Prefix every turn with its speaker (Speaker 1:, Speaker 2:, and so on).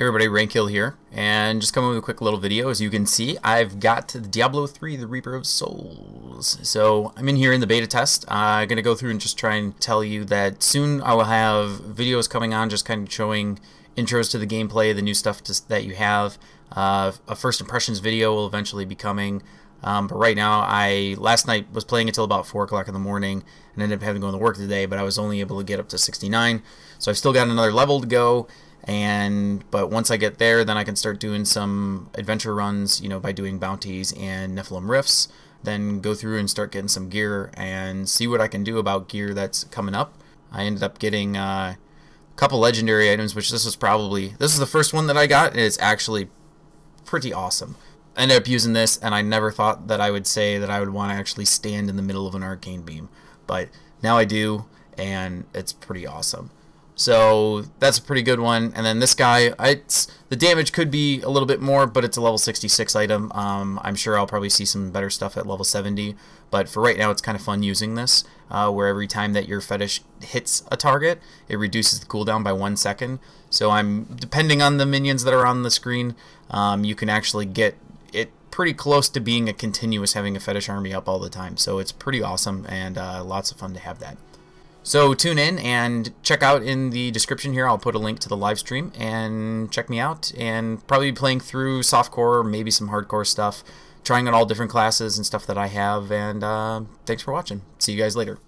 Speaker 1: Hey everybody, Rankil here, and just coming with a quick little video. As you can see, I've got the Diablo 3, the Reaper of Souls. So I'm in here in the beta test. Uh, I'm going to go through and just try and tell you that soon I will have videos coming on just kind of showing intros to the gameplay, the new stuff to, that you have. Uh, a first impressions video will eventually be coming. Um, but right now, I last night was playing until about 4 o'clock in the morning and ended up having to go to work today, but I was only able to get up to 69. So I've still got another level to go and but once I get there then I can start doing some adventure runs you know by doing bounties and Nephilim rifts then go through and start getting some gear and see what I can do about gear that's coming up. I ended up getting uh, a couple legendary items which this was probably this is the first one that I got and it's actually pretty awesome. I ended up using this and I never thought that I would say that I would want to actually stand in the middle of an arcane beam but now I do and it's pretty awesome so that's a pretty good one. And then this guy, it's the damage could be a little bit more, but it's a level 66 item. Um, I'm sure I'll probably see some better stuff at level 70. But for right now, it's kind of fun using this, uh, where every time that your fetish hits a target, it reduces the cooldown by one second. So I'm depending on the minions that are on the screen, um, you can actually get it pretty close to being a continuous having a fetish army up all the time. So it's pretty awesome and uh, lots of fun to have that. So tune in and check out in the description here. I'll put a link to the live stream and check me out. And probably playing through softcore, maybe some hardcore stuff, trying out all different classes and stuff that I have. And uh, thanks for watching. See you guys later.